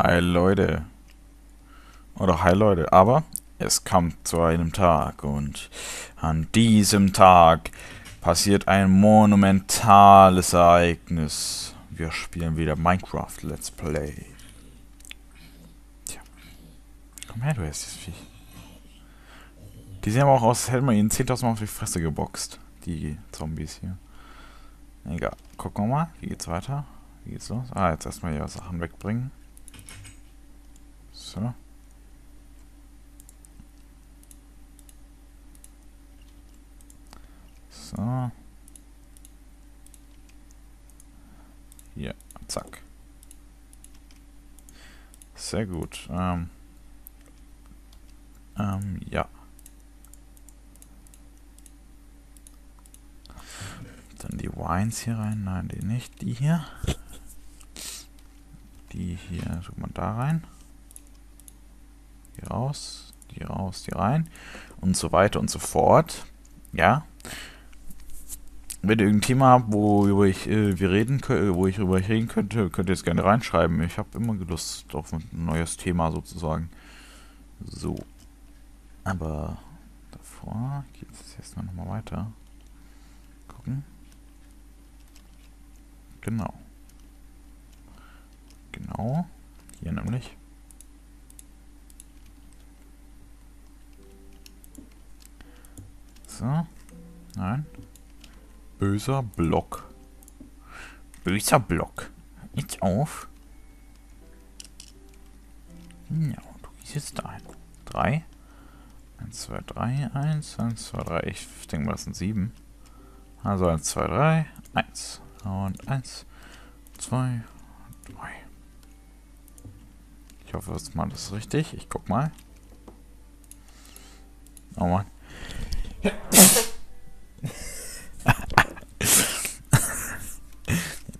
Hi Leute. Oder hi Leute. Aber es kam zu einem Tag und an diesem Tag passiert ein monumentales Ereignis. Wir spielen wieder Minecraft Let's Play. Tja. Komm her, du hässliches Viech. Die sehen aber auch aus, hätten wir ihnen 10.000 Mal auf die Fresse geboxt. Die Zombies hier. Egal. Gucken wir mal. Wie geht's weiter? Wie geht's los? Ah, jetzt erstmal hier Sachen wegbringen. So. So. Hier, zack. Sehr gut. Ähm, ähm, ja. Dann die Wines hier rein. Nein, die nicht. Die hier. Die hier tut man da rein. Die raus, die raus, die rein. Und so weiter und so fort. Ja. Wenn ihr irgendein Thema habt, worüber ich, äh, wir reden, wo ich darüber reden könnte, könnt ihr es gerne reinschreiben. Ich habe immer Lust auf ein neues Thema sozusagen. So. Aber davor geht es jetzt mal nochmal weiter. Gucken. Genau. Genau. Hier nämlich. So. Nein. Böser Block. Böser Block. Jetzt auf. Ja, du gehst jetzt dahin. Drei. Eins, zwei, drei. Eins, eins, zwei, drei. Ich denke mal, das sind sieben. Also eins, zwei, drei. Eins. Und eins, zwei, drei. Ich hoffe, das mal das ist richtig. Ich guck mal. Oh Mann.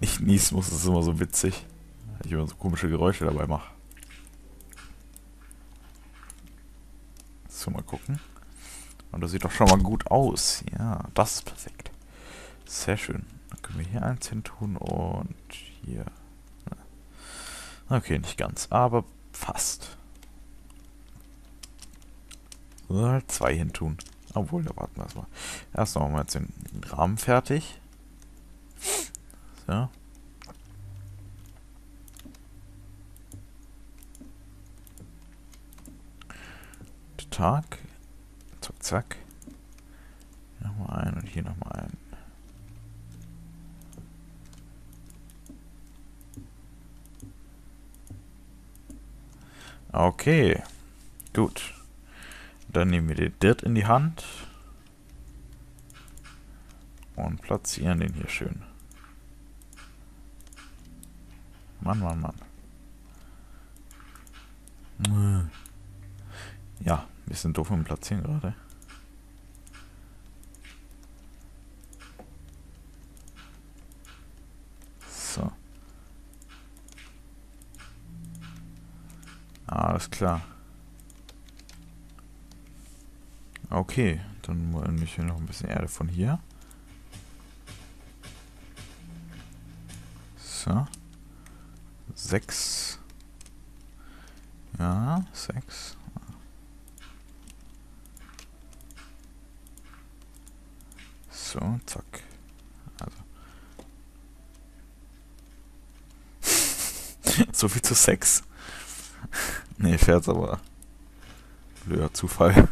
ich niesen muss, das ist immer so witzig. Ich immer so komische Geräusche dabei mache. So, mal gucken. Und das sieht doch schon mal gut aus. Ja, das ist perfekt. Sehr schön. Dann können wir hier eins hin tun und hier. Okay, nicht ganz, aber fast. Zwei hin tun. Obwohl, da warten wir erstmal. Erst machen wir jetzt den Rahmen fertig. So. Tag. Zack, zack. Hier nochmal ein und hier nochmal ein. Okay. Gut. Dann nehmen wir den Dirt in die Hand. Und platzieren den hier schön. Mann, Mann, Mann. Ja, wir sind doof im Platzieren gerade. So. Alles klar. Okay, dann wollen wir noch ein bisschen Erde von hier. So. Sechs. Ja, sechs. So, zack. Also. so viel zu sechs. nee, fährt's aber. Blöder Zufall.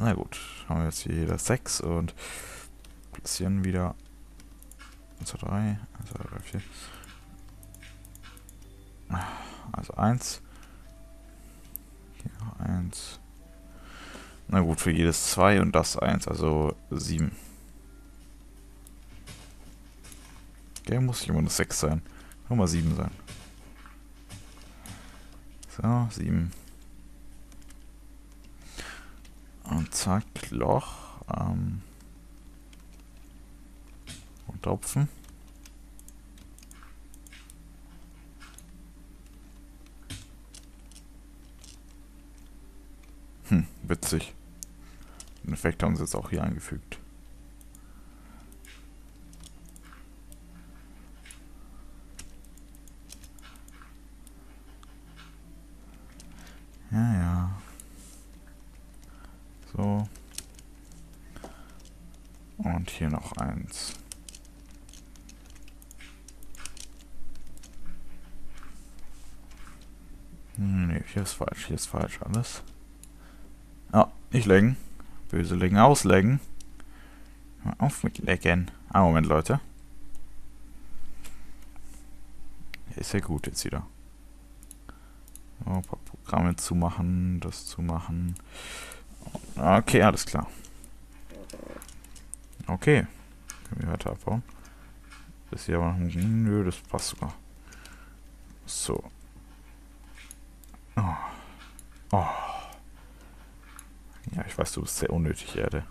Na gut, haben wir jetzt hier jeder 6 und platzieren wieder 1, 2, 3, 1, 2, 3, 4. Also 1. Hier 1. Na gut, für jedes 2 und das 1, also 7. Der muss nicht immer eine 6 sein. Kann mal 7 sein. So, 7. Und zack, Loch. Ähm, und Tropfen. Hm, witzig. Den Effekt haben sie jetzt auch hier eingefügt. Und hier noch eins. Nee, hier ist falsch, hier ist falsch alles. Ja, nicht legen. Böse legen, auslegen. Auf mit lecken. Ah, Moment, Leute. Ist ja gut jetzt wieder. Oh, ein paar Programme zu machen, das zu machen. Okay, alles klar. Okay. Können wir weiter abbauen. Das hier aber noch... Nö, das passt sogar. So. Oh. Oh. Ja, ich weiß, du bist sehr unnötig, Erde.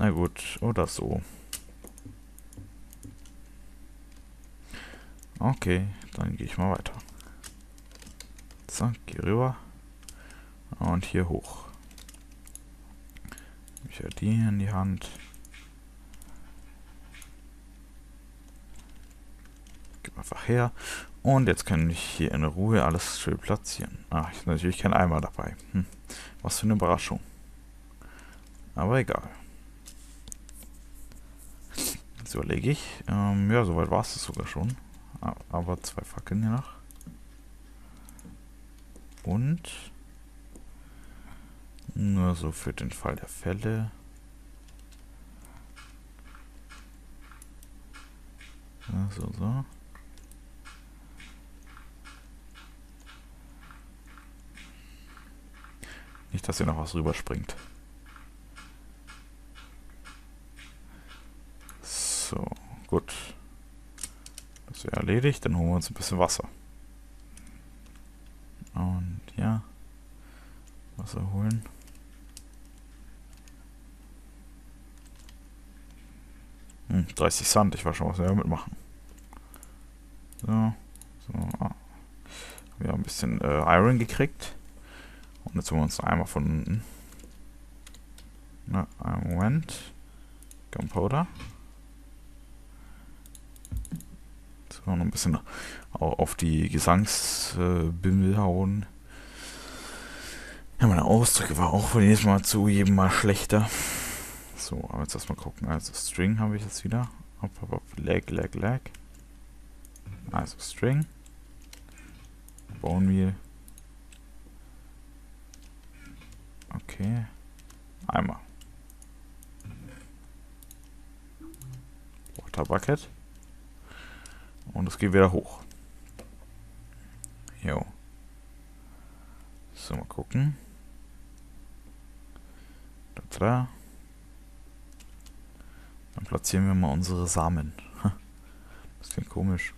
Na gut, oder so. Okay, dann gehe ich mal weiter. Zack, geh rüber. Und hier hoch. Ich habe die in die Hand. Gib einfach her. Und jetzt kann ich hier in Ruhe alles schön platzieren. Ah, ich habe natürlich kein Eimer dabei. Hm. Was für eine Überraschung. Aber egal. So lege ich. Ähm, ja, soweit war es sogar schon. Aber zwei Fackeln hier noch. Und nur so für den Fall der Fälle. So, so. Nicht, dass hier noch was rüberspringt. So, gut. Das wäre erledigt. Dann holen wir uns ein bisschen Wasser. Und ja. Wasser holen. Hm, 30 Sand. Ich weiß schon, was wir damit machen. So. So. Ah. Wir haben ein bisschen äh, Iron gekriegt. Und jetzt holen wir uns einmal von unten. Na, einen Moment. Gunpowder. So, noch ein bisschen auf die Gesangsbimmel äh, hauen. Ja, meine Ausdrücke war auch von jedes Mal zu jedem Mal schlechter. So, aber jetzt erstmal gucken. Also String habe ich jetzt wieder. Hopp, hopp, hopp. Lag, lag, lag. Also String. Bone Meal. Okay. Einmal. Water Bucket. Und es geht wieder hoch. Jo. So, mal gucken. Da, da. Dann platzieren wir mal unsere Samen. Das klingt komisch.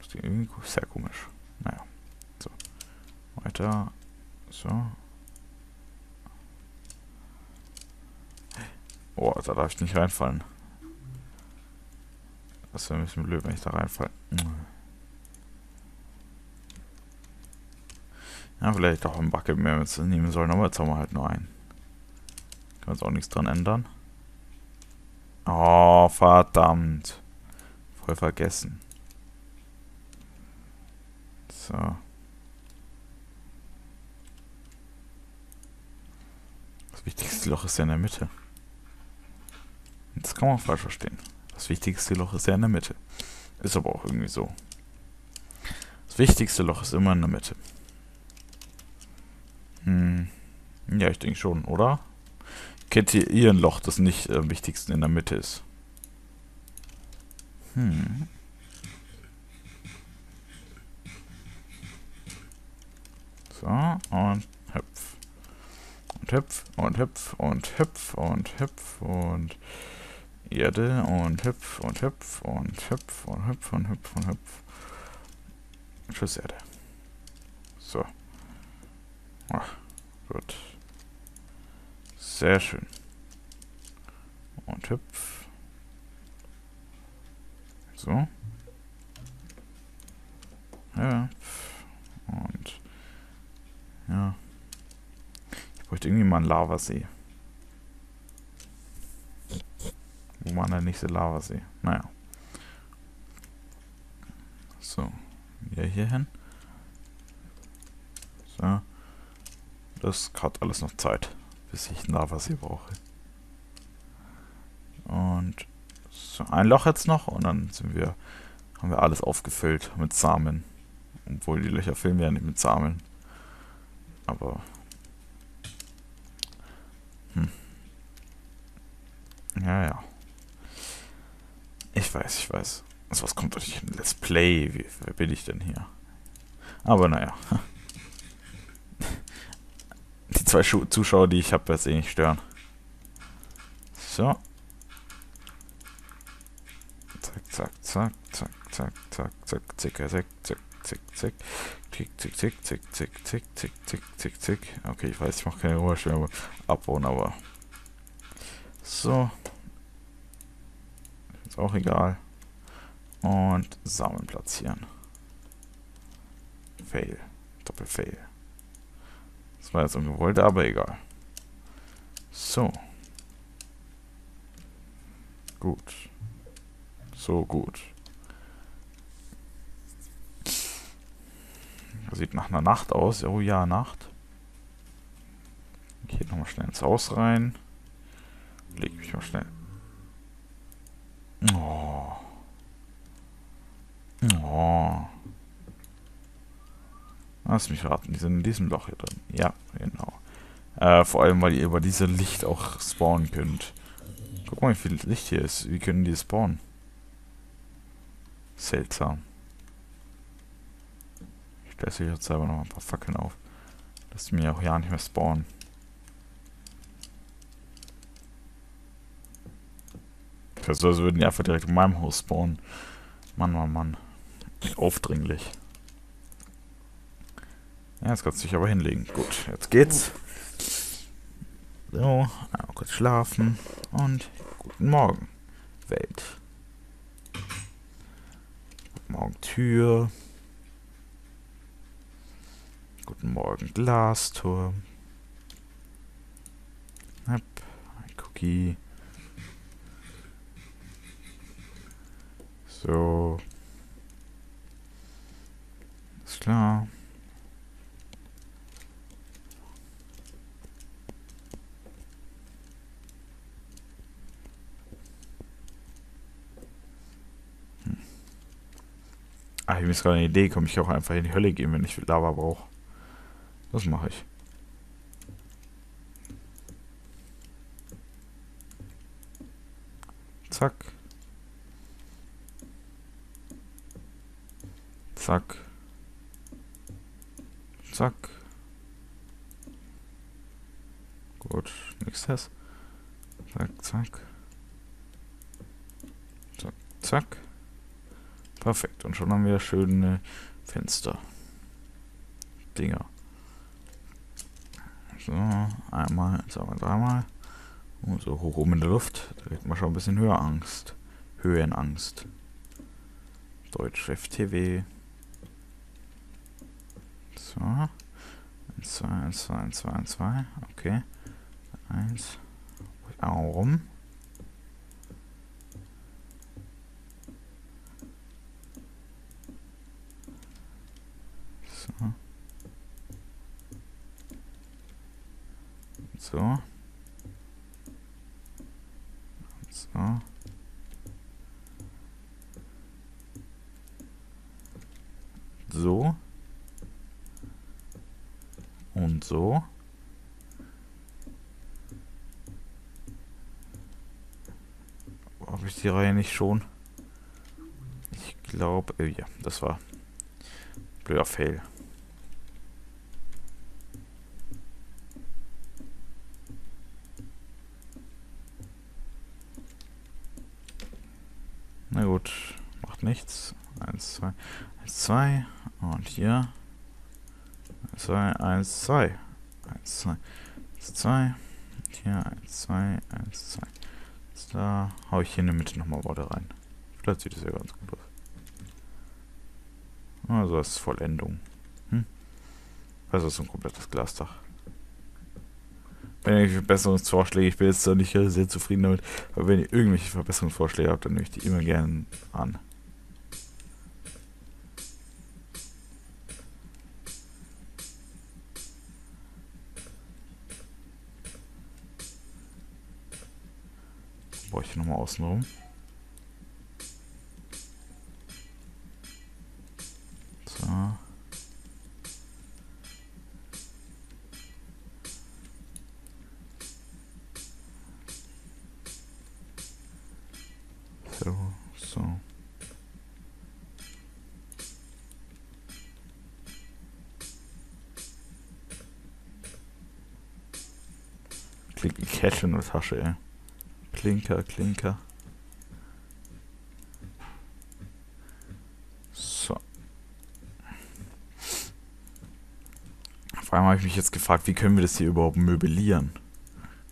Das klingt irgendwie sehr komisch. Naja. So. Weiter. So. Oh, da darf ich nicht reinfallen. Das wäre ein bisschen blöd, wenn ich da reinfalle. Ja, vielleicht auch ein Bucket mehr nehmen sollen, aber jetzt haben wir halt nur einen. Kann jetzt auch nichts dran ändern. Oh, verdammt. Voll vergessen. So. Das wichtigste Loch ist ja in der Mitte. Das kann man falsch verstehen. Das wichtigste Loch ist ja in der Mitte. Ist aber auch irgendwie so. Das wichtigste Loch ist immer in der Mitte. Hm. Ja, ich denke schon, oder? Kennt ihr, ihr ein Loch, das nicht am wichtigsten in der Mitte ist? Hm. So, und hüpf. Und hüpf, und hüpf, und hüpf, und hüpf, und Erde und hüpf und hüpf und hüpf und hüpf und hüpf und hüpf. Tschüss Erde. So. Ach, gut. Sehr schön. Und hüpf. So. Ja. Und ja. Ich bräuchte irgendwie mal einen Lavasee. Wo war der nächste Lavasee? Naja. So, wieder hier hin. So. Das hat alles noch Zeit, bis ich Lava hier brauche. Und so, ein Loch jetzt noch und dann sind wir, haben wir alles aufgefüllt mit Samen. Obwohl die Löcher füllen wir ja nicht mit Samen. Aber. Hm. Ja, ja. Ich weiß, ich weiß. Also was kommt durch ein Let's Play? Wie, wer bin ich denn hier? Aber naja. Zwei Schu Zuschauer, die ich habe, es eh nicht stören. So. Zack, zack, zack, zack, zack, zack, zack, zack, zack, zack, zack, zack. Tick, tick, tick, tick, tick, tick, tick, tick, tick, tick. Okay, ich weiß, ich mache keine Geräusche abbauen, aber. So. Ist auch egal. Und Samen platzieren. Fail. Doppel-Fail. Das war jetzt ungewollt, aber egal. So. Gut. So gut. Sieht nach einer Nacht aus. Oh ja, Nacht. Geht nochmal schnell ins Haus rein. Leg mich mal schnell. Oh. Oh. Lass mich raten, die sind in diesem Loch hier drin. Ja, genau. Äh, vor allem, weil ihr über diese Licht auch spawnen könnt. Guck mal, wie viel Licht hier ist. Wie können die spawnen? Seltsam. Ich stelle jetzt selber noch ein paar Fackeln auf. Dass mir auch ja nicht mehr spawnen. Also, als würden die einfach direkt in meinem Haus spawnen. Mann, Mann, Mann. Aufdringlich. Ja, jetzt kannst du dich aber hinlegen. Gut, jetzt geht's. So, einmal kurz schlafen und guten Morgen, Welt. Guten Morgen, Tür. Guten Morgen, Glasturm. Ein Cookie. So. Ist klar. Ah, mir ist gerade eine Idee, komme ich auch einfach in die Hölle gehen, wenn ich Lava brauche. Das mache ich. Zack. Zack. Zack. Gut, nächstes. Zack, zack. Zack, zack. Perfekt. Und schon haben wir schöne Fenster. Dinger. So, einmal, zweimal, dreimal. Und so hoch oben in der Luft. Da kriegt man schon ein bisschen höher Angst. Höhenangst. Deutsch FTW. So. 1, 2, 1, 2, 1, 2, 1, 2. Okay. 1. Rum. So. So. So. So. Und so. Habe ich die Reihe nicht schon? Ich glaube, äh, ja, das war blöder Fail. Na gut, macht nichts. Eins, zwei, eins, zwei und hier 2, 1, 2. 1, 2, 2. Hier 1, 2, 1, 2. Da hau ich hier in der Mitte nochmal Worte rein. Vielleicht sieht es ja ganz gut aus. Also das ist Vollendung. Hm? Also das ist ein komplettes Glasdach. Wenn ihr Verbesserungsvorschläge, ich bin jetzt nicht sehr zufrieden damit, aber wenn ihr irgendwelche Verbesserungsvorschläge habt, dann nehme ich die immer gerne an. Brauche ich nochmal außen rum. So. So, so. Klingt wie Cash in der Tasche, ey. Klinker, Klinker. So. Vor allem habe ich mich jetzt gefragt, wie können wir das hier überhaupt möblieren?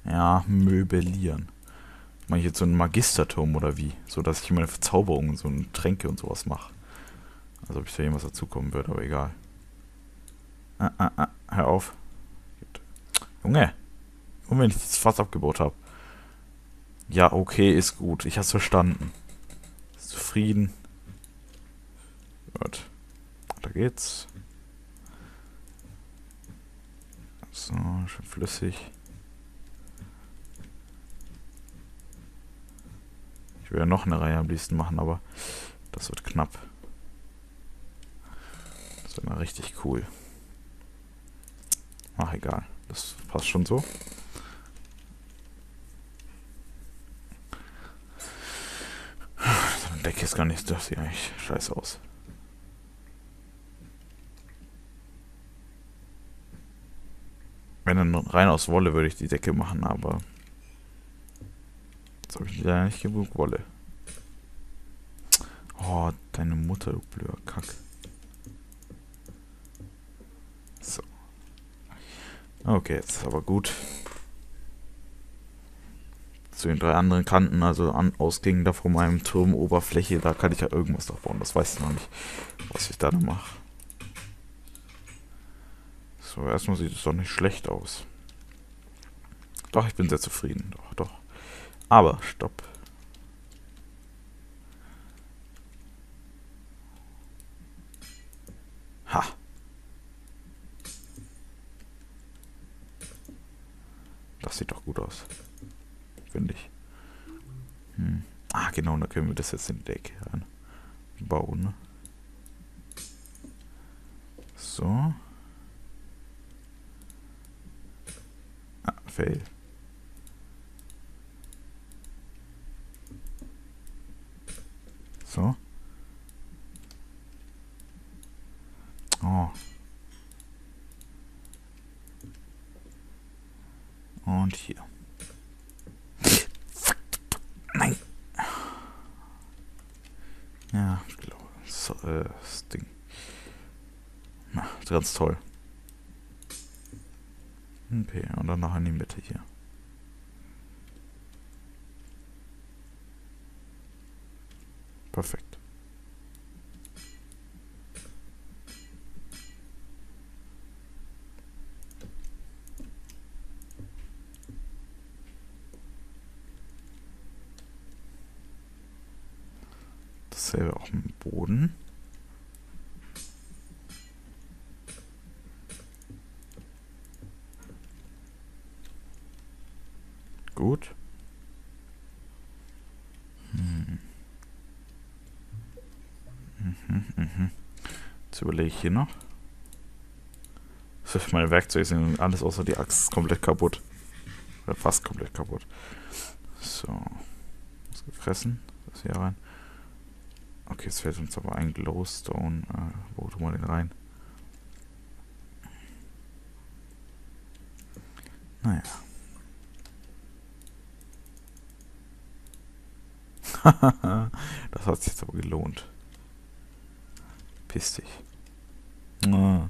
Ja, möblieren. Mache ich jetzt so einen Magisterturm oder wie? So, dass ich meine Verzauberungen, so Tränke und sowas mache. Also ob ich da irgendwas dazukommen würde, aber egal. Ah, ah, ah, hör auf. Junge. Und wenn ich das Fass abgebaut habe. Ja, okay, ist gut. Ich hab's verstanden. Ist zufrieden. Gut. Da geht's. So, schön flüssig. Ich will ja noch eine Reihe am liebsten machen, aber das wird knapp. Das wird mal richtig cool. Ach, egal. Das passt schon so. Decke ist gar nicht, das sieht eigentlich scheiße aus. Wenn dann rein aus Wolle würde ich die Decke machen, aber Jetzt habe ich leider nicht genug Wolle. Oh, deine Mutter, du blöder Kack. So. Okay, jetzt ist aber gut. Zu den drei anderen Kanten, also an, ausgehend da von meinem Turmoberfläche, da kann ich ja irgendwas drauf bauen. Das weiß ich noch nicht, was ich da noch mache. So, erstmal sieht es doch nicht schlecht aus. Doch, ich bin sehr zufrieden. Doch, doch. Aber, stopp. Ha. Das sieht doch gut aus. Ich. Hm. Ah, genau, da können wir das jetzt in die Decke bauen. Ne? So. Ah, fail. So. Oh. Und hier. Nein. Ja, ich glaube, so, äh, das Ding. Na, ganz toll. Okay, und dann noch in die Mitte hier. Perfekt. Dasselbe auch im Boden. Gut. Jetzt überlege ich hier noch. Meine Werkzeuge sind alles außer die Axt komplett kaputt. Oder fast komplett kaputt. So. Was gefressen. Das hier rein. Okay, jetzt fällt uns aber ein Glowstone. Äh, wo tun wir den rein? Naja. das hat sich jetzt aber gelohnt. Piss dich. Ah.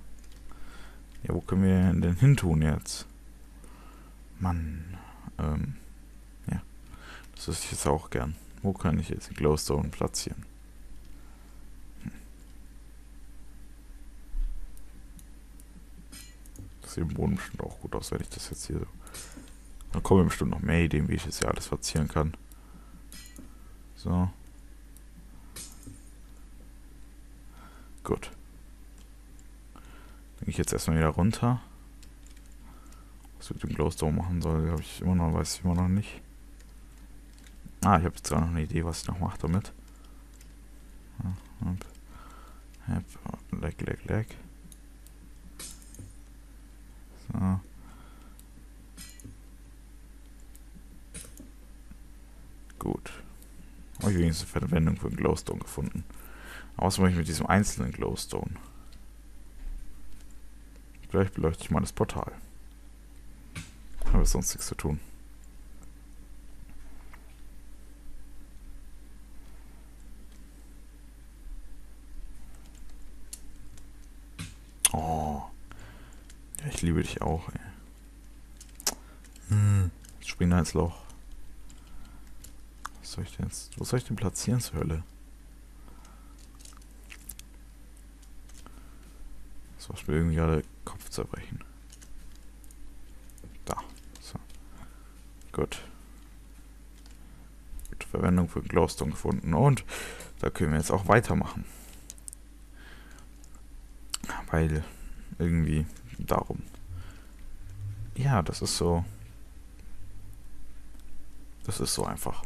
Ja, wo können wir denn hin tun jetzt? Mann. Ähm. Ja. Das wüsste ich jetzt auch gern. Wo kann ich jetzt Glowstone platzieren? Hm. Das sieht im Boden bestimmt auch gut aus, wenn ich das jetzt hier so... Da kommen bestimmt noch mehr Ideen, wie ich das hier alles platzieren kann. So. Gut. Bin ich jetzt erstmal wieder runter. Was mit dem Glowstone machen soll, habe ich immer noch, weiß ich immer noch nicht. Ah, ich habe jetzt gerade noch eine Idee, was ich noch mache damit. Leck, leck, leck. So. Gut. Habe ich wenigstens eine Verwendung für einen Glowstone gefunden. Außer ich mit diesem einzelnen Glowstone. Vielleicht beleuchte ich mal das Portal. Habe sonst nichts zu tun. Oh. Ja, ich liebe dich auch, ey. Hm. Jetzt spring da ins Loch. Was soll ich denn jetzt? Wo soll ich den platzieren zur Hölle? Das macht mir irgendwie gerade Kopfzerbrechen. Da. So. Gut. Gute Verwendung für Glowstone gefunden. Und da können wir jetzt auch weitermachen. Weil irgendwie darum. Ja, das ist so. Das ist so einfach.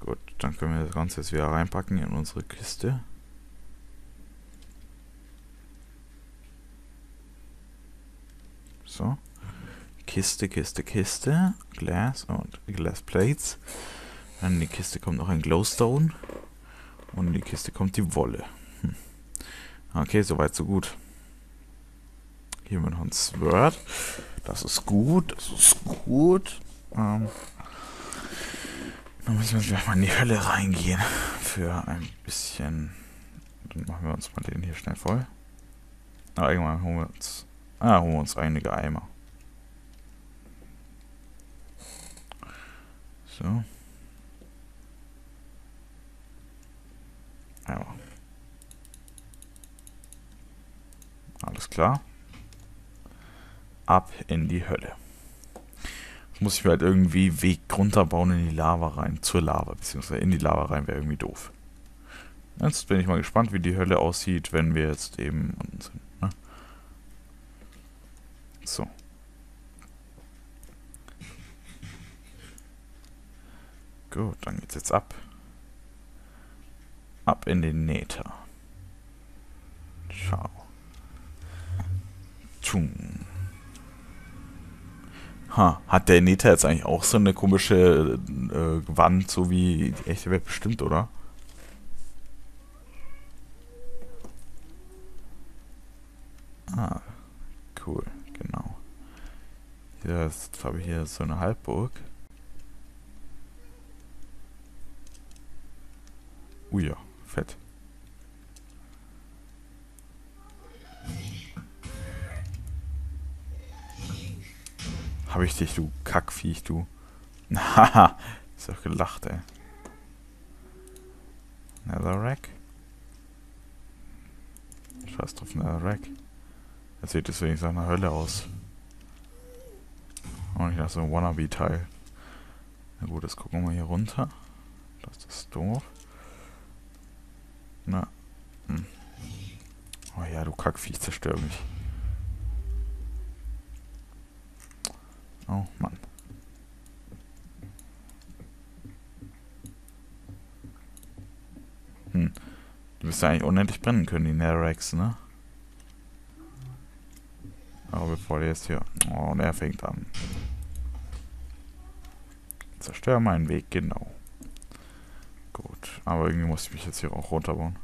Gut, dann können wir das Ganze jetzt wieder reinpacken in unsere Kiste. So. Kiste, Kiste, Kiste. Glass und Glass Plates. Dann in die Kiste kommt noch ein Glowstone. Und in die Kiste kommt die Wolle. Hm. Okay, soweit, so gut. Hier haben wir noch ein Sword. Das ist gut, das ist gut. Ähm, dann müssen wir gleich mal in die Hölle reingehen. Für ein bisschen. Dann machen wir uns mal den hier schnell voll. Aber irgendwann holen wir uns. Ah, holen wir uns einige Eimer. So. Ja. Alles klar. Ab in die Hölle. Jetzt muss ich halt irgendwie Weg runterbauen in die Lava rein. Zur Lava, beziehungsweise in die Lava rein wäre irgendwie doof. Jetzt bin ich mal gespannt, wie die Hölle aussieht, wenn wir jetzt eben unten sind. So. Gut, dann geht's jetzt ab. Ab in den Nether. Ciao. Tschung. Ha, hat der Nether jetzt eigentlich auch so eine komische äh, Wand, so wie die echte Welt bestimmt, oder? Ah, cool, genau. Hier ist, habe ich hier so eine Halbburg. Ui ja, fett. Hab ich dich, du Kackviech, du. Haha, ist doch gelacht, ey. Netherrack? Scheiß drauf, Netherrack. Jetzt sieht es wenigstens nach einer Hölle aus. Und nicht nach so einem Wannabe-Teil. Na gut, jetzt gucken wir mal hier runter. Das ist doof. Na. Hm. Oh ja, du Kackviech, zerstör mich. Oh Mann. Hm. Die müsste eigentlich unendlich brennen können, die Nerax, ne? Der jetzt hier... Oh, und er fängt an. Zerstör meinen Weg, genau. Gut, aber irgendwie muss ich mich jetzt hier auch runterbauen.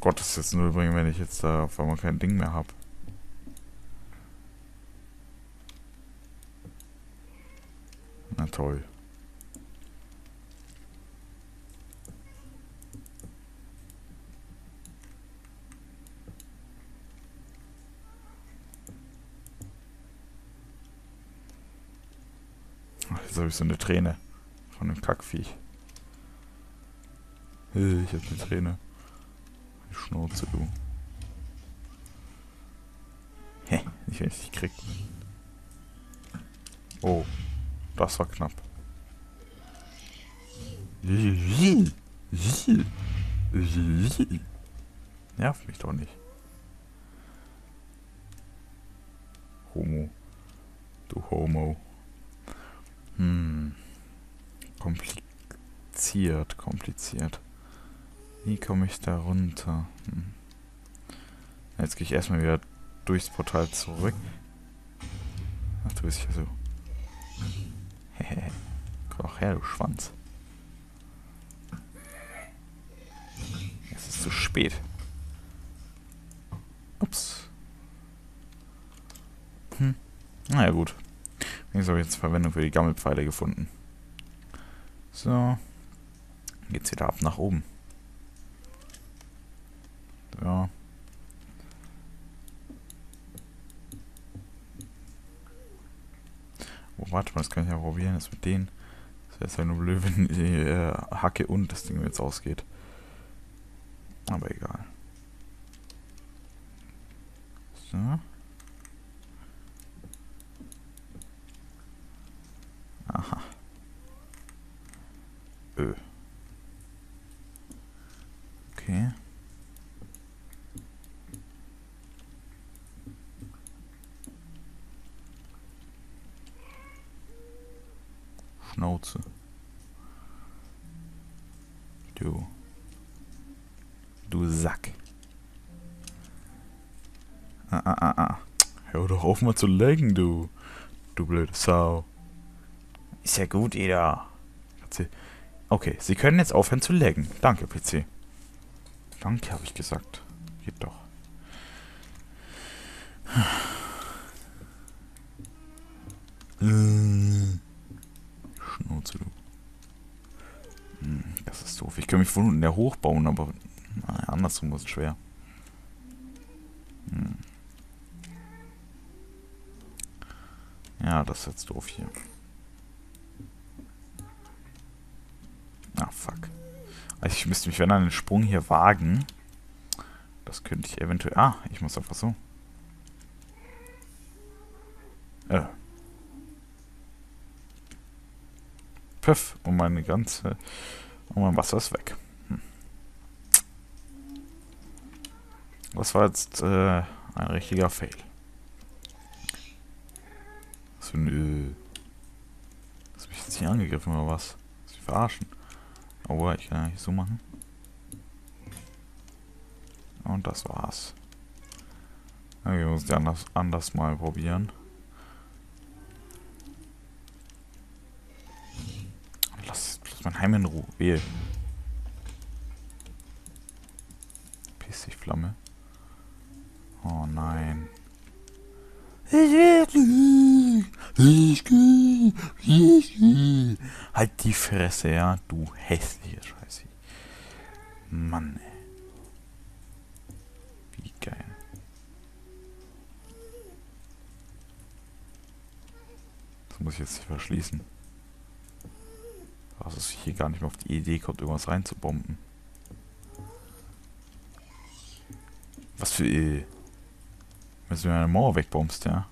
Gott, das ist jetzt nur übrigens, wenn ich jetzt da auf einmal kein Ding mehr habe. Na toll. Ach, jetzt habe ich so eine Träne von einem Kackviech. Ich hab eine Träne. Die Schnauze, du. Hä? Nicht, ich dich krieg. Oh. Das war knapp. Nerv mich doch nicht. Homo. Du Homo. Hm. kompliziert, kompliziert. Wie komme ich da runter? Hm. Jetzt gehe ich erstmal wieder durchs Portal zurück. Ach, du bist ja so. Hehehe. Komm her, du Schwanz. Es ist zu spät. Ups. Hm. Naja, gut. Wenigstens habe ich jetzt Verwendung für die Gammelpfeile gefunden. So. Geht's wieder ab nach oben. So. Oh, warte mal, das kann ich ja probieren. Das mit denen. Das wäre ja nur blöd, wenn die äh, Hacke und das Ding jetzt ausgeht. Aber egal. So. Ö. Okay. Schnauze. Du. Du Sack. Ah, ah, ah, ah. Hör doch auf mal zu legen, du. Du blöde Sau. Ist ja gut, Eda. Okay, Sie können jetzt aufhören zu laggen. Danke, PC. Danke, habe ich gesagt. Geht doch. Schnauze, du. Hm, das ist doof. Ich kann mich von unten ja hochbauen, aber andersrum ist es schwer. Hm. Ja, das ist jetzt doof hier. Ah, fuck. Also ich müsste mich, wenn dann den Sprung hier wagen. Das könnte ich eventuell... Ah, ich muss einfach so. Äh. Pfiff. Und meine ganze... Und mein Wasser ist weg. Hm. Das war jetzt äh, ein richtiger Fail. Ein... Äh, Hast du mich jetzt hier angegriffen oder was? Sie verarschen. Oh, ich kann nicht so machen. Und das war's. Okay, muss ich anders, anders mal probieren. Lass, lass mein Heim in Ruhe. Wähl. Piss dich, Flamme. Oh nein. Halt die Fresse, ja, du hässliche Scheiße. Mann, ey. Wie geil. Das muss ich jetzt nicht verschließen. Was ist hier gar nicht mehr auf die Idee kommt, irgendwas reinzubomben. Was für... Äh, wenn du eine Mauer wegbombst, ja.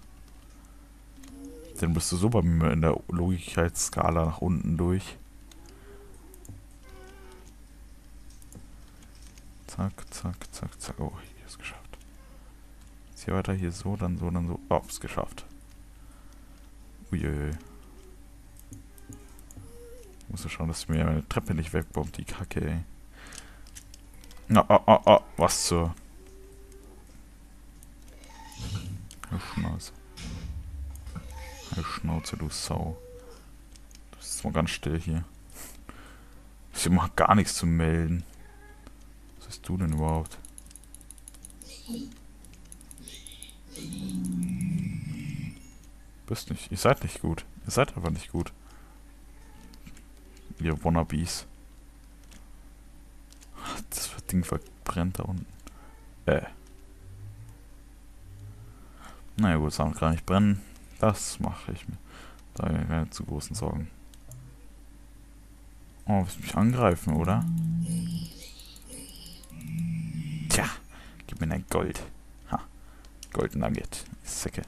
Dann bist du so bei mir in der Logikheitsskala nach unten durch. Zack, zack, zack, zack. Oh, hier ist geschafft. Jetzt hier weiter, hier so, dann so, dann so. Oh, ist geschafft. Uiuiui. Muss ja schauen, dass mir meine Treppe nicht wegbombt, die Kacke, ey. Na, oh, oh, oh, was zur... Schnauze. Schnauze, du Sau. Du bist mal ganz still hier. Ich mach gar nichts zu melden. Du denn überhaupt? Bist nicht. Ihr seid nicht gut. Ihr seid einfach nicht gut. Ihr Wannabes. Das Ding verbrennt da unten. Äh. Naja gut, es kann nicht brennen. Das mache ich mir. Da keine zu großen Sorgen. Oh, willst du mich angreifen, oder? Tja, gib mir dein Gold. Ha, Gold Nugget. Säcke.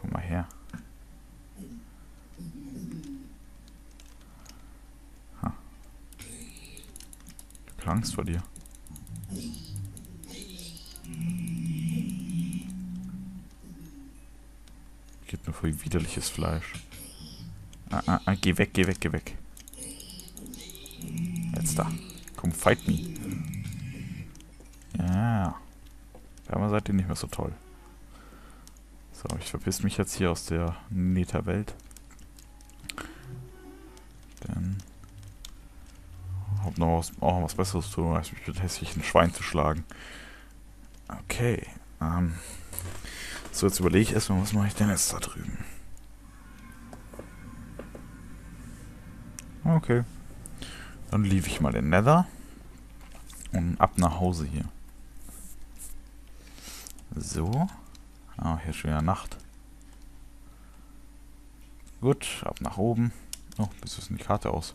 Komm mal her. Ha. Ich hab Angst vor dir. Gibt mir voll widerliches Fleisch. Ah, ah, ah, geh weg, geh weg, geh weg. Jetzt da. Komm, fight me. Ja. Aber seid ihr nicht mehr so toll. So, ich verpiss mich jetzt hier aus der Nether-Welt. Denn... Hab noch was, auch was Besseres zu tun, als mich mit hässlichen Schwein zu schlagen. Okay. Ähm... So, jetzt überlege ich erstmal, was mache ich denn jetzt da drüben? Okay. Dann lief ich mal in Nether. Und ab nach Hause hier. So. Ah, hier ist schon wieder Nacht. Gut, ab nach oben. Oh, bis ist denn die Karte aus?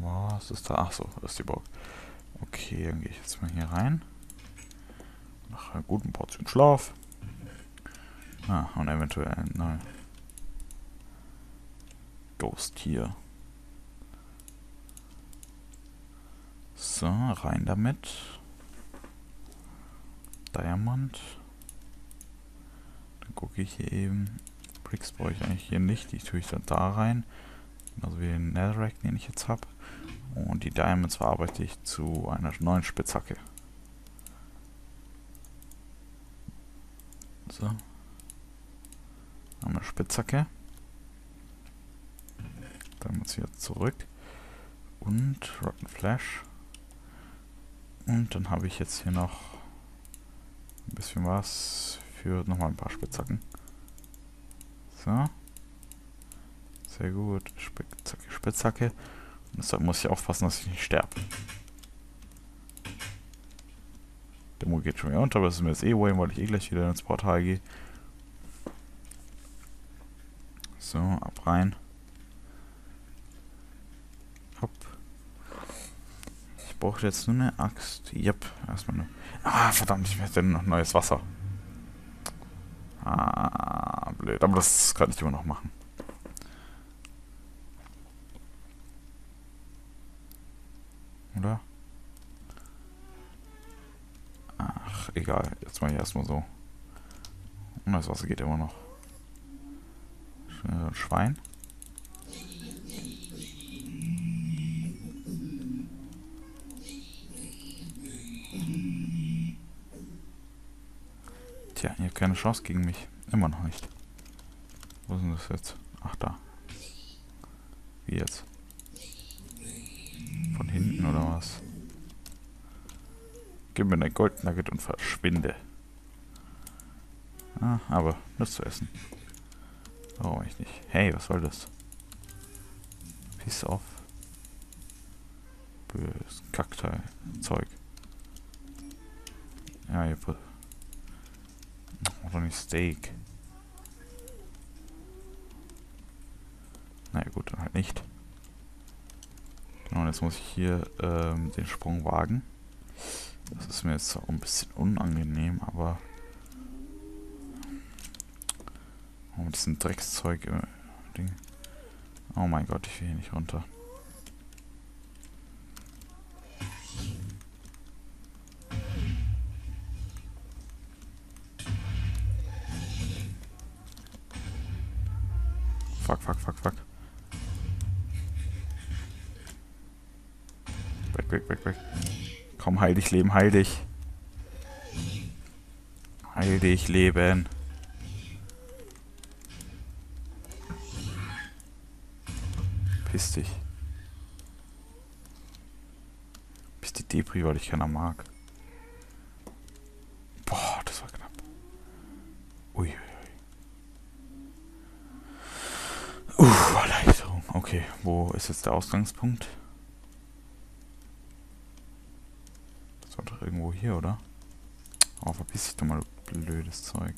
Was ist da? Achso, das ist die Burg. Okay, dann gehe ich jetzt mal hier rein. Nach einer guten Portion Schlaf. Ah, und eventuell ein. Ghost hier. So, rein damit. Diamond. Dann gucke ich hier eben. Bricks brauche ich eigentlich hier nicht. Die tue ich dann da rein. Also wie den Netherrack, den ich jetzt habe. Und die Diamonds verarbeite ich zu einer neuen Spitzhacke. So. Eine Spitzhacke. Dann muss ich jetzt zurück. Und Rotten Flash. Und dann habe ich jetzt hier noch ein bisschen was für nochmal ein paar Spitzhacken. So. Sehr gut. Spitzhacke, Spitzhacke. Und deshalb muss ich aufpassen, dass ich nicht sterbe. Der Mo geht schon wieder unter, aber das ist mir jetzt eh Wayne, weil ich eh gleich wieder ins Portal gehe. So, ab rein. Hopp. Ich brauche jetzt nur eine Axt. Yep, erstmal eine. Ah, verdammt, ich hätte noch neues Wasser. Ah, blöd. Aber das kann ich immer noch machen. Oder? Ach, egal. Jetzt mal hier erstmal so. Und das Wasser geht immer noch. Schwein. Tja, ihr habt keine Chance gegen mich. Immer noch nicht. Wo ist denn das jetzt? Ach, da. Wie jetzt? Von hinten oder was? Gib mir ein Goldnugget und verschwinde. Ah, aber nichts zu essen. Oh, ich nicht. Hey, was soll das? Peace off. Böses Kackteil. Zeug. Ja, ihr... Oder nicht Steak. Na naja, gut, dann halt nicht. Genau, jetzt muss ich hier ähm, den Sprung wagen. Das ist mir jetzt auch ein bisschen unangenehm, aber... Oh, diesen Dreckszeug im Ding. Oh mein Gott, ich will hier nicht runter. Leben, heil dich. Heil dich, Leben. Piss dich. Bist die Depri, weil ich keiner mag. Boah, das war knapp. Ui, ui, ui. Uff, Erleichterung. Okay, wo ist jetzt der Ausgangspunkt? Das war doch irgendwo hier, oder? Oh, verpiss dich doch mal, blödes Zeug.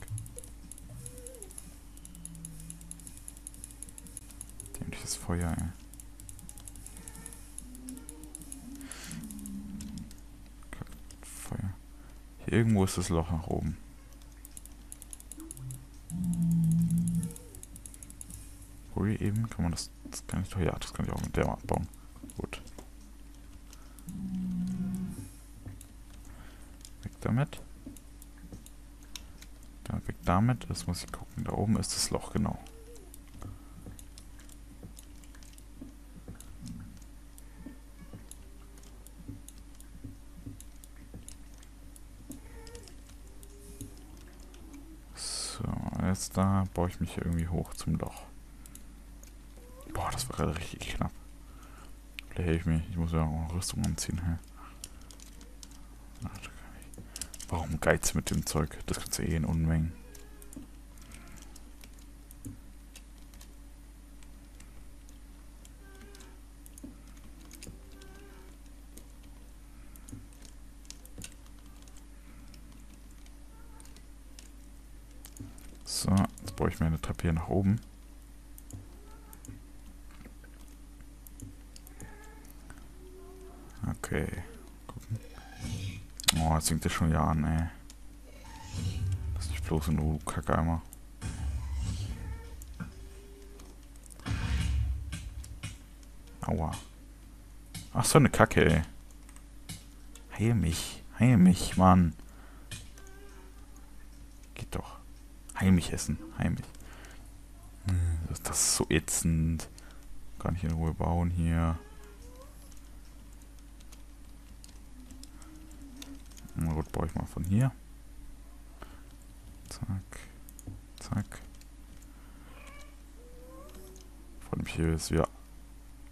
Dämliches Feuer, ey. Hier irgendwo ist das Loch nach oben. Ui, eben kann man das, das kann ich doch, ja, das kann ich auch mit der abbauen. Damit. Da weg damit? Das muss ich gucken. Da oben ist das Loch, genau. So, jetzt da baue ich mich hier irgendwie hoch zum Loch. Boah, das war gerade richtig knapp. Vielleicht helfe ich mir. Ich muss ja auch Rüstung anziehen. Hä? Warum geiz mit dem Zeug? Das kannst du eh in Unmengen. So, jetzt baue ich mir eine Treppe hier nach oben. Okay. Gucken. Oh, jetzt singt das schon wieder an, ey. Das ist nicht bloß ein u Kackeimer. Aua. Ach so, eine Kacke, ey. Heil mich. Heil mich, Mann. Geht doch. Heil mich essen. Heil mich. Das ist so ätzend. Kann ich in Ruhe bauen hier. Na gut, baue ich mal von hier. Zack. Zack. Vor allem hier ist wieder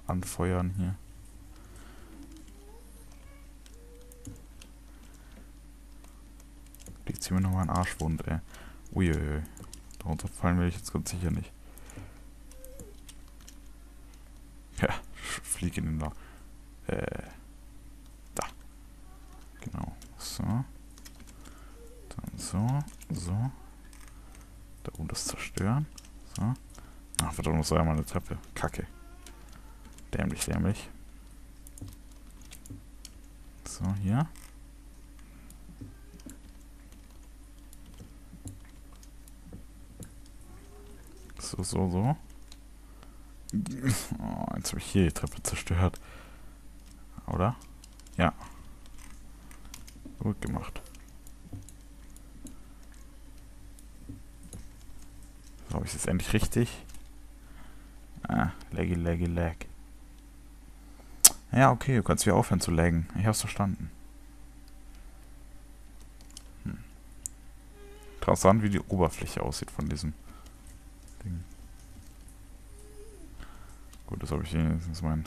anfeuern hier. Die ziehen mir nochmal einen Arschwund, ey. Uiuiui. Darunter fallen will ich jetzt ganz sicher nicht. Ja, flieg in den Loch. Äh. Da. Genau. So. Dann so. So. Da oben das zerstören. So. Ach, verdammt, das war ja mal eine Treppe. Kacke. Dämlich, dämlich. So, hier. So, so, so. Oh, jetzt habe ich hier die Treppe zerstört. Oder? Ja. Gut gemacht. So, habe ich es endlich richtig? Ah, laggy, laggy, lag. Ja, okay, du kannst wieder aufhören zu laggen. Ich hab's verstanden. Hm. Interessant, wie die Oberfläche aussieht von diesem Ding. Gut, das habe ich wenigstens mein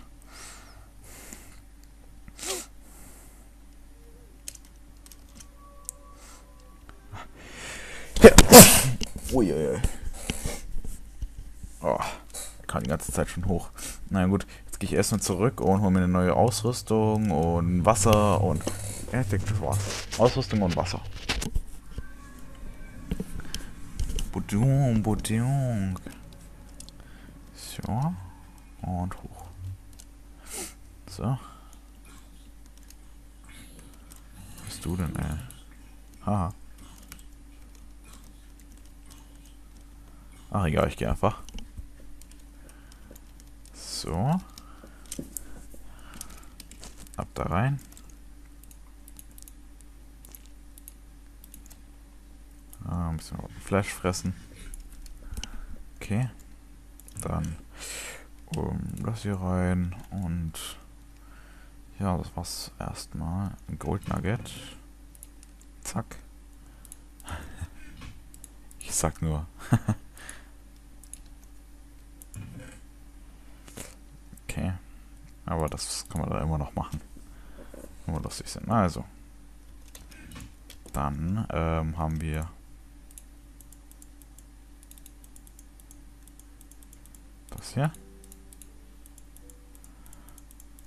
Zeit schon hoch. Na gut, jetzt gehe ich erstmal zurück und hole mir eine neue Ausrüstung und Wasser und... Ja, ich denke, das war's. Ausrüstung und Wasser. Budung, Budung. So. Und hoch. So. Bist du denn, ey? Haha. Ach egal, ich gehe einfach. So. Ab da rein. Ah, ein bisschen Fleisch fressen. Okay. Dann um, das hier rein und ja, das war's erstmal. Gold Nugget. Zack. ich sag nur. Okay. Aber das kann man da immer noch machen. Nur lustig sind. Also. Dann ähm, haben wir das hier.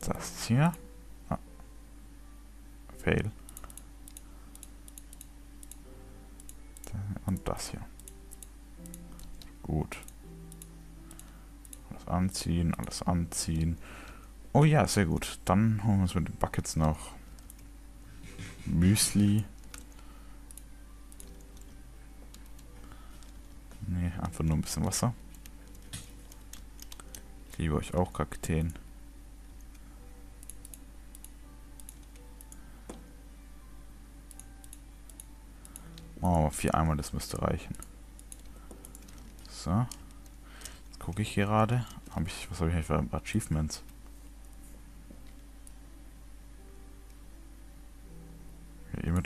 Das hier. Ah. Fail. Und das hier. Gut anziehen, alles anziehen. Oh ja, sehr gut. Dann holen wir uns mit den Buckets noch Müsli. Ne, einfach nur ein bisschen Wasser. Ich liebe euch auch, Kakteen. Oh, vier Eimer, das müsste reichen. So. Jetzt gucke ich gerade. Hab ich, was habe ich eigentlich für Achievements?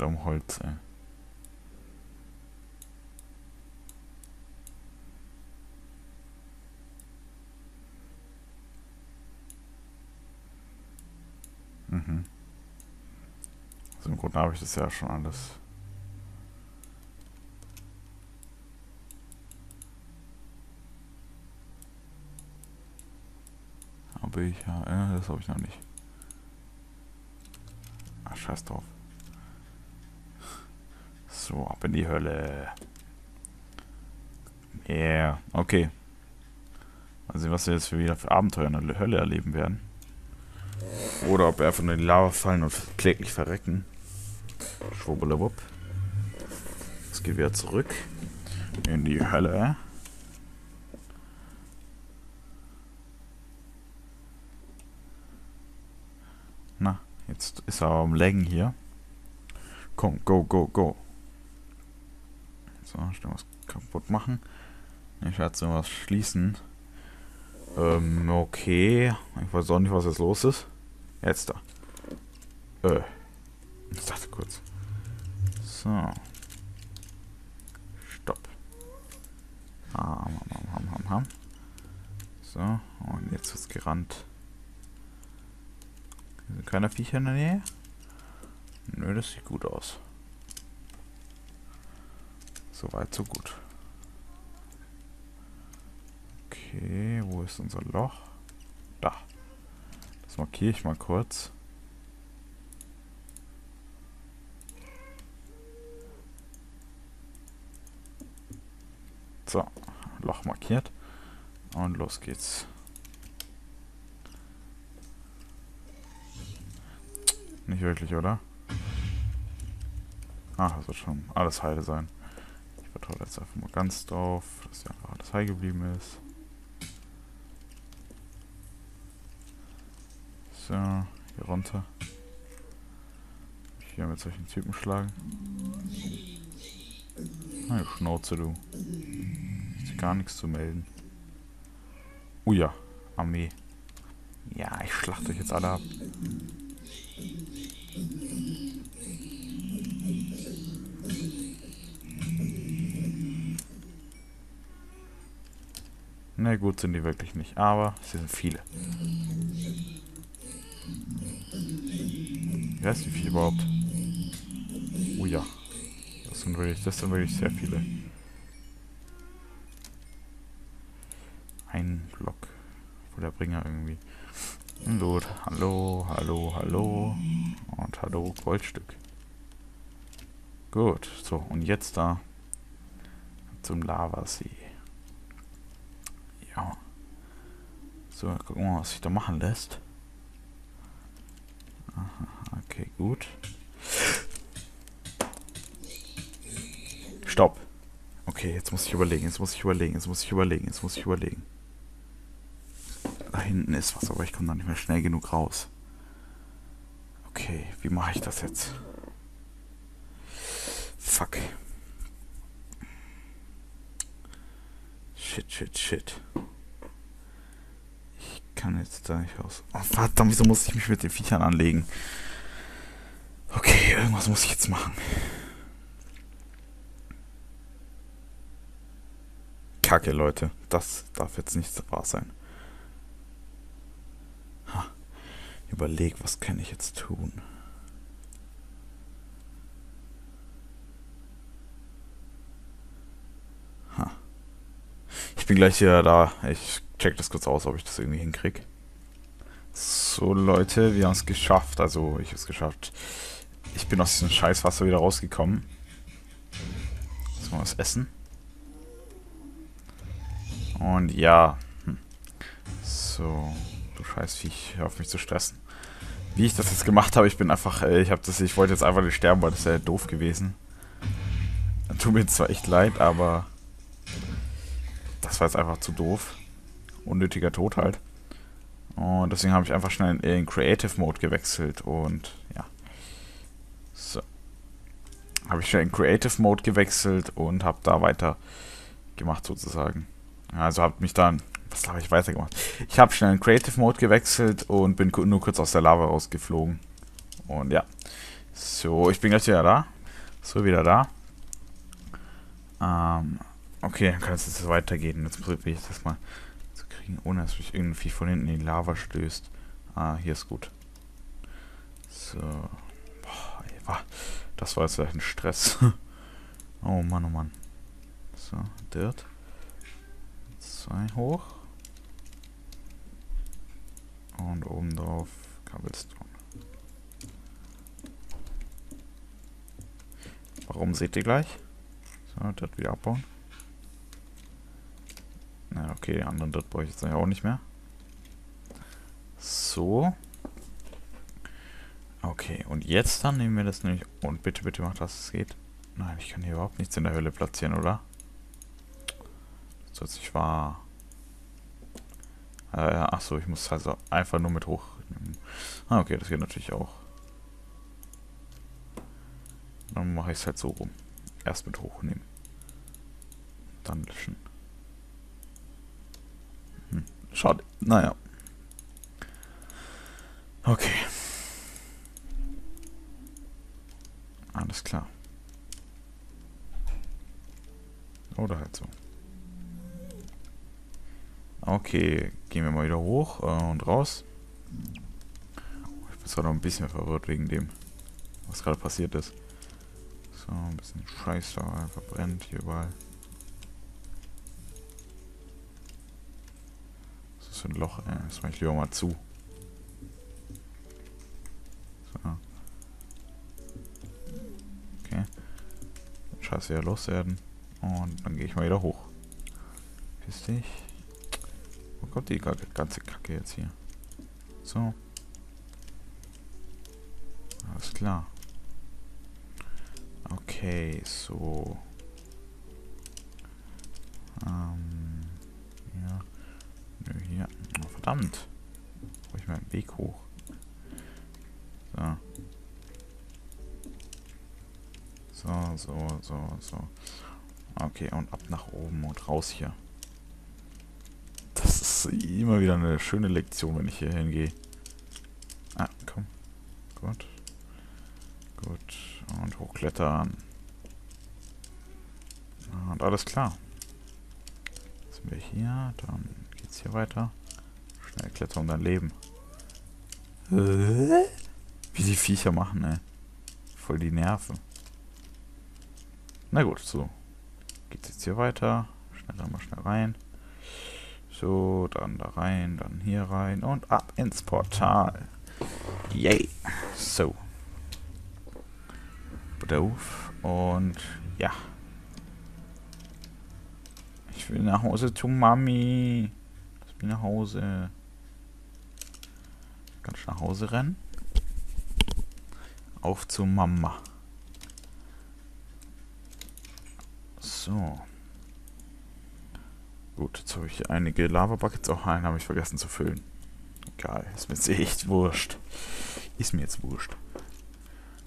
Am Holz, ey. Mhm. Also im Grunde habe ich das ja schon alles. Habe ich ja, äh, das habe ich noch nicht. Ach, scheiß drauf. So, ab in die Hölle. Yeah, okay. Mal sehen, was wir jetzt für wieder für Abenteuer in der Hölle erleben werden. Oder ob wir einfach nur in die Lava fallen und kläglich verrecken. Schwubbelewupp. Jetzt geht wieder zurück in die Hölle. Na, jetzt ist er am Längen hier. Komm, go, go, go. So, schnell was kaputt machen. Ich werde so was schließen. Ähm, okay. Ich weiß auch nicht, was jetzt los ist. Jetzt da. Äh. Ich dachte kurz. So. Stopp. Ham, ham, ham, ham, ham. So, und jetzt wird's gerannt. Sind keine Viecher in der Nähe? Nö, das sieht gut aus. So weit, so gut. Okay, wo ist unser Loch? Da. Das markiere ich mal kurz. So, Loch markiert. Und los geht's. Nicht wirklich, oder? Ah, das wird schon alles heile sein. Vertraue jetzt einfach mal ganz drauf, dass einfach alles heil geblieben ist. So, hier runter. Hier mit solchen Typen schlagen. Na, ah, Schnauze, du. Ist gar nichts zu melden. Oh ja, Armee. Ja, ich schlachte euch jetzt alle ab. Na gut, sind die wirklich nicht, aber sie sind viele. Wie heißt die Vieh überhaupt? Oh ja. Das sind wirklich, das sind wirklich sehr viele. Ein Block. Wo der Bringer irgendwie. Hallo, hallo, hallo, hallo. Und hallo, Goldstück. Gut, so, und jetzt da zum Lavasee. Ja. So, gucken wir mal, was sich da machen lässt. Aha, okay, gut. Stopp. Okay, jetzt muss ich überlegen, jetzt muss ich überlegen, jetzt muss ich überlegen, jetzt muss ich überlegen. Da hinten ist was, aber ich komme da nicht mehr schnell genug raus. Okay, wie mache ich das jetzt? Fuck. Shit, shit, shit. Ich kann jetzt da nicht raus. Oh, verdammt, wieso muss ich mich mit den Viechern anlegen? Okay, irgendwas muss ich jetzt machen. Kacke, Leute. Das darf jetzt nicht wahr sein. Ha. Überleg, was kann ich jetzt tun? Ich bin gleich wieder da. Ich check das kurz aus, ob ich das irgendwie hinkriege. So, Leute, wir haben es geschafft. Also, ich habe es geschafft. Ich bin aus diesem Scheißwasser wieder rausgekommen. Lass mal was essen. Und ja. Hm. So. Du Scheißviech, hör auf mich zu stressen. Wie ich das jetzt gemacht habe, ich bin einfach, äh, ich habe das, ich wollte jetzt einfach nicht sterben, weil das wäre doof gewesen. Tut mir zwar echt leid, aber das war jetzt einfach zu doof. Unnötiger Tod halt. Und deswegen habe ich einfach schnell in Creative Mode gewechselt und ja. So. Habe ich schnell in Creative Mode gewechselt und habe da weiter gemacht sozusagen. Also habe mich dann, was habe ich weitergemacht? Ich habe schnell in Creative Mode gewechselt und bin nur kurz aus der Lava rausgeflogen. Und ja. So, ich bin gleich wieder da. So, wieder da. Ähm, okay, dann kann es jetzt weitergehen. Jetzt probiere ich das mal zu kriegen, ohne dass mich irgendwie von hinten in die Lava stößt. Ah, hier ist gut. So. Boah, ey, das war jetzt ein Stress. oh Mann, oh Mann. So, Dirt. Zwei hoch. Und oben drauf Cobblestone. Warum seht ihr gleich? So, das wieder abbauen. Na, okay, die anderen das brauche ich jetzt auch nicht mehr. So. Okay, und jetzt dann nehmen wir das nämlich... Und bitte, bitte macht, dass es geht. Nein, ich kann hier überhaupt nichts in der Hölle platzieren, oder? Das ist nicht wahr. Äh, achso, ich muss also einfach nur mit hoch... Ah, okay, das geht natürlich auch. Dann mache ich es halt so rum. Erst mit hochnehmen. Dann löschen. Schade. Naja. Okay. Alles klar. Oder halt so. Okay, gehen wir mal wieder hoch äh, und raus. Ich bin zwar noch ein bisschen verwirrt wegen dem, was gerade passiert ist. So, ein bisschen Scheiß da verbrennt hier überall. Für ein Loch? Äh, das mache ich lieber mal zu. So. Okay. Scheiße wieder loswerden. Und dann gehe ich mal wieder hoch. Piss dich. Wo kommt die ganze Kacke jetzt hier? So. Alles klar. Okay, so. Ähm, ja. Nö, hier. Oh, verdammt. Brauche ich mal einen Weg hoch. So. So, so, so, so. Okay, und ab nach oben und raus hier. Das ist immer wieder eine schöne Lektion, wenn ich hier hingehe. Ah, komm. Gut. Gut. Und hochklettern. Und alles klar. Sind wir hier, dann geht's hier weiter. Schnell klettern und dann leben. Wie die Viecher machen, ey. Voll die Nerven. Na gut, so. Geht's jetzt hier weiter. Schnell mal schnell rein. So, dann da rein, dann hier rein und ab ins Portal. Yay. So doof. Und ja. Ich will nach Hause zu Mami. Lass mich nach Hause. Kann ich nach Hause rennen? Auf zu Mama. So. Gut, jetzt habe ich einige Lava-Buckets. Auch einen habe ich vergessen zu füllen. Egal, ist mir jetzt echt wurscht. Ist mir jetzt wurscht.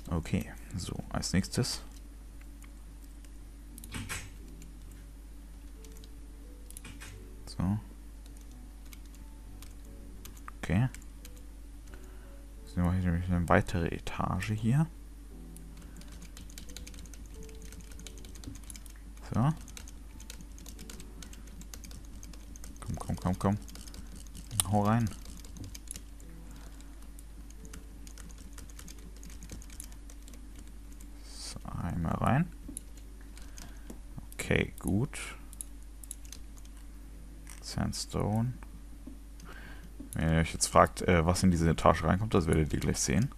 Okay, so, als nächstes. So. Okay. Jetzt mache ich nämlich eine weitere Etage hier. So. Komm, komm, komm, komm. Hau rein. Okay, gut. Sandstone. Wenn ihr euch jetzt fragt, äh, was in diese Etage reinkommt, das werdet ihr gleich sehen.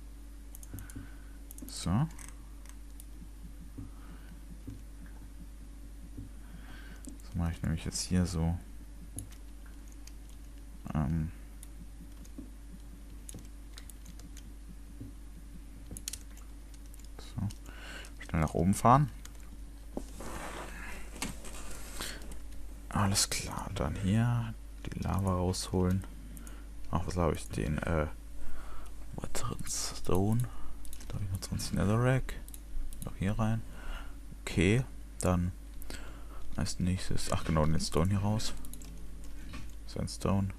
So. Das mache ich nämlich jetzt hier so. Ähm. So. Schnell nach oben fahren. Alles klar, dann hier die Lava rausholen. Ach, was habe ich? Den, äh, weiteren Stone. Da habe ich noch 20 Netherrack. Noch hier rein. Okay, dann als nächstes, ach genau, den Stone hier raus. Sandstone.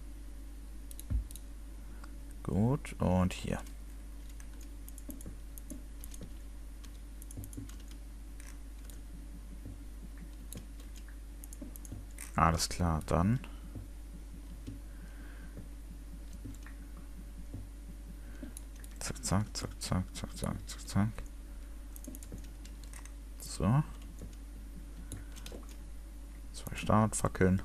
Gut, und hier. Alles klar, dann. Zack, zack, zack, zack, zack, zack, zack. So. Zwei Standardfackeln.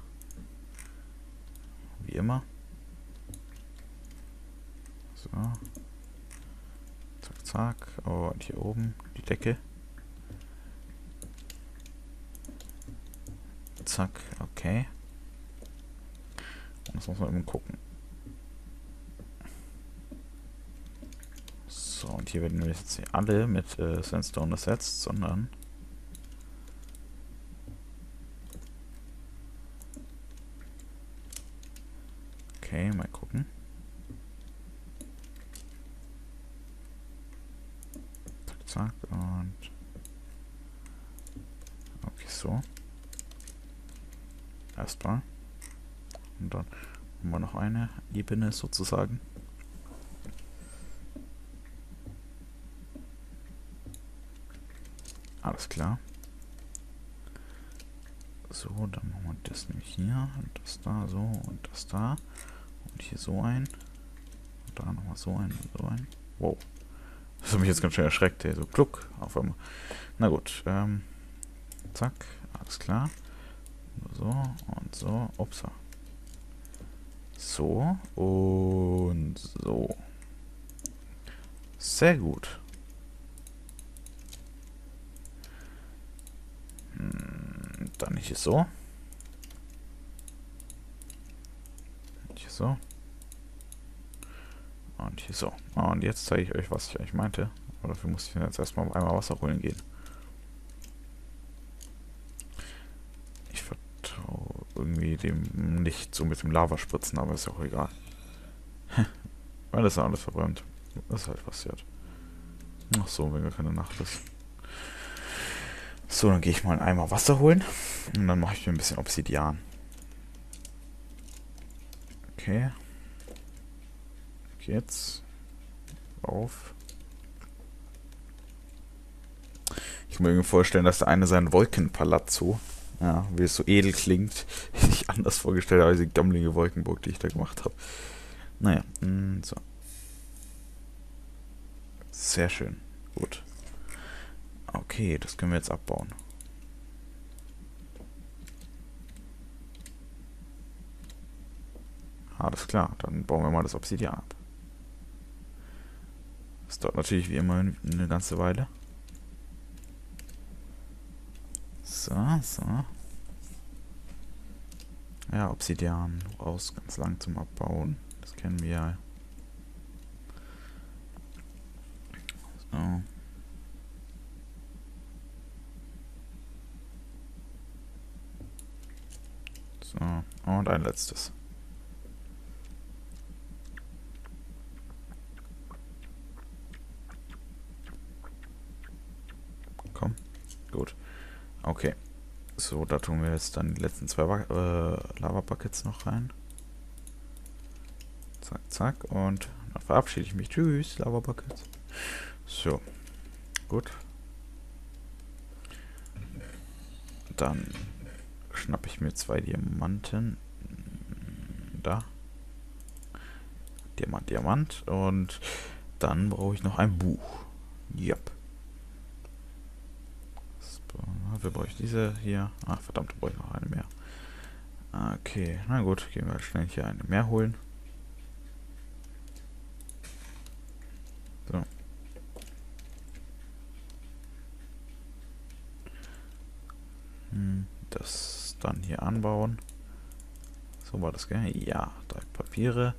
Wie immer. So. Zack, zack. Und hier oben die Decke. Zack, okay. Und das muss man eben gucken. So, und hier werden wir jetzt alle mit äh, Sandstone ersetzt, sondern Okay, mal gucken. Zack, zack und okay, so. Erstmal. Und dann haben wir noch eine Ebene sozusagen. Alles klar. So, dann machen wir das nämlich hier und das da so und das da. Und hier so ein. Und da nochmal so ein und so ein. Wow. Das hat mich jetzt ganz schön erschreckt, ey. So kluck auf einmal. Na gut, ähm, zack, alles klar. So und so. Upsa. So und so. Sehr gut. Dann hier so. Und hier so. Und hier so. Und jetzt zeige ich euch, was ich eigentlich meinte. Aber dafür muss ich jetzt erstmal einmal Wasser holen gehen. irgendwie dem nicht so mit dem Lava spritzen, aber ist auch egal. Weil das alles verbrannt. Das ist halt passiert. Ach so, wenn gar keine Nacht ist. So, dann gehe ich mal Eimer Wasser holen. Und dann mache ich mir ein bisschen Obsidian. Okay. Jetzt. Auf. Ich kann mir vorstellen, dass der eine sein Wolkenpalazzo ja, wie es so edel klingt, sich anders vorgestellt habe als die Gammlinge Wolkenburg, die ich da gemacht habe. Naja, mh, mm, so. Sehr schön. Gut. Okay, das können wir jetzt abbauen. Alles klar, dann bauen wir mal das Obsidian ab. Das dauert natürlich wie immer eine ganze Weile. So, so. Ja, Obsidian raus, ganz lang zum Abbauen. Das kennen wir ja. So. So, und ein letztes. Komm, gut. Okay. So, da tun wir jetzt dann die letzten zwei äh, Lava-Buckets noch rein. Zack, zack. Und dann verabschiede ich mich. Tschüss, Lava-Buckets. So. Gut. Dann schnappe ich mir zwei Diamanten. Da. Diamant, Diamant. Und dann brauche ich noch ein Buch. Yep. Wofür brauche ich diese hier? Ach, verdammt, da brauche ich noch eine mehr. Okay, na gut, gehen wir schnell hier eine mehr holen. So. Hm, das dann hier anbauen. So war das, gell? Ja, drei Papiere.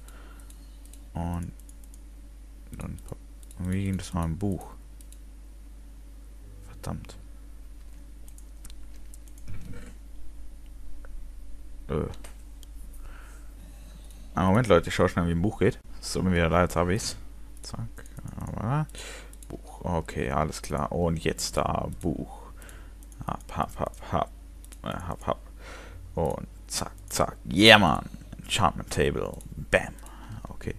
Und dann, wie ging das mal im Buch? Verdammt. Äh. Ah, Moment, Leute, ich schaue schnell, wie ein Buch geht. So, bin wieder da, jetzt habe ich's. Zack. Aber Buch. Okay, alles klar. Und jetzt da Buch. Hab, hab, hab, hab. Äh, hab, hab. Und zack, zack. Yeah, Mann. Enchantment Table. Bam. Okay.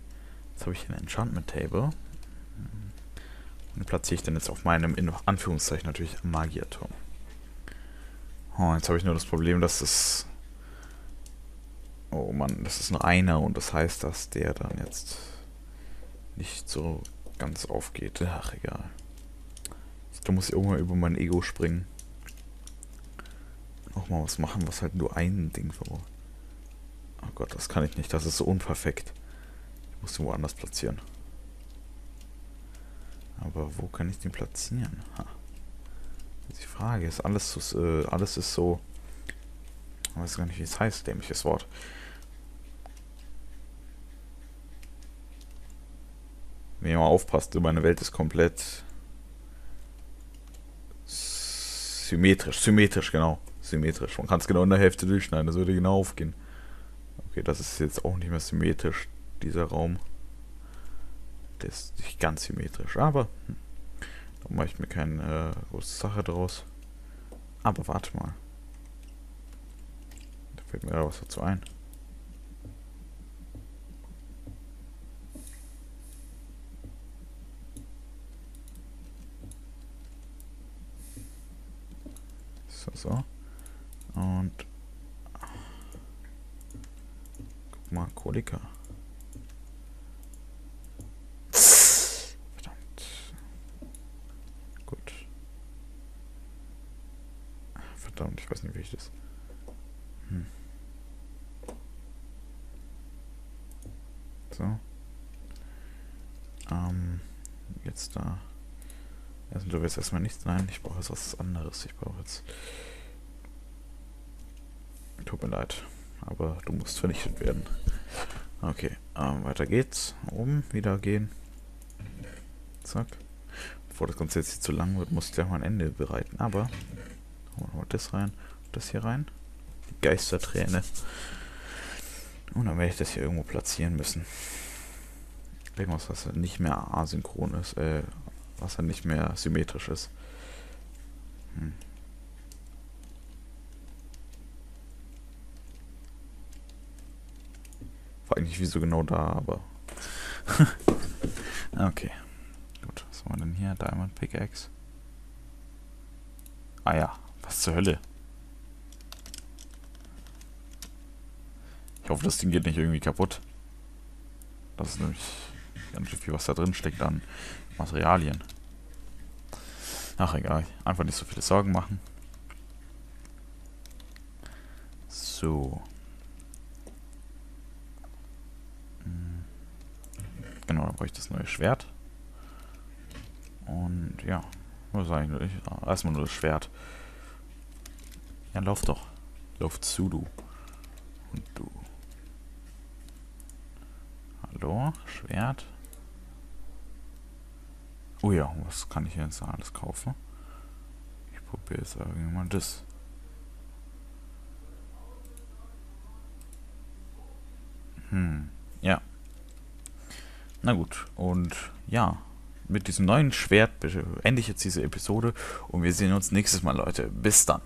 Jetzt habe ich ein Enchantment Table. Und platziere ich dann jetzt auf meinem, in Anführungszeichen natürlich, Magierturm. Oh, jetzt habe ich nur das Problem, dass es... Oh Mann, das ist nur einer und das heißt, dass der dann jetzt nicht so ganz aufgeht. Ach, egal. Da muss ich irgendwann über mein Ego springen. Auch mal was machen, was halt nur ein Ding so... Oh Gott, das kann ich nicht. Das ist so unperfekt. Ich muss ihn woanders platzieren. Aber wo kann ich den platzieren? Ha. Die Frage ist, alles, ist, äh, alles ist so... Ich weiß gar nicht, wie es heißt, dämliches Wort. Wenn ihr mal aufpasst, meine Welt ist komplett symmetrisch. Symmetrisch, genau. Symmetrisch. Man kann es genau in der Hälfte durchschneiden, das würde genau aufgehen. Okay, das ist jetzt auch nicht mehr symmetrisch, dieser Raum. Der ist nicht ganz symmetrisch, aber hm, da mache ich mir keine äh, große Sache draus. Aber warte mal. Da fällt mir da was dazu ein. So, so. Und guck mal, Kolika. Verdammt, ich weiß nicht, wie ich das... Hm. So. Ähm, jetzt da. Also du willst erstmal nichts. Nein, ich brauche jetzt was anderes. Ich brauche jetzt... Tut mir leid. Aber du musst vernichtet werden. Okay, ähm, weiter geht's. Oben wieder gehen. Zack. Bevor das Ganze jetzt hier zu lang wird, muss ich ja mal ein Ende bereiten. Aber Machen wir das rein. Das hier rein. Die Geisterträne. Und dann werde ich das hier irgendwo platzieren müssen. Irgendwas, was nicht mehr asynchron ist, äh, was nicht mehr symmetrisch ist. Hm. War eigentlich wieso genau da, aber. okay. Gut, was haben wir denn hier? Diamond Pickaxe. Ah ja, was zur Hölle? Ich hoffe, das Ding geht nicht irgendwie kaputt. Das ist nämlich ganz schön viel, was da drin steckt an Materialien. Ach egal, einfach nicht so viele Sorgen machen. So. Genau, dann brauche ich das neue Schwert. Und ja, was eigentlich? Erstmal nur das Schwert. Ja, lauf doch. Lauf zu, du. Und du. Hallo? Schwert? Oh ja, was kann ich jetzt alles kaufen? Ich probiere jetzt irgendwann das. Hm, ja. Na gut, und ja, mit diesem neuen Schwert beende ich jetzt diese Episode und wir sehen uns nächstes Mal, Leute. Bis dann.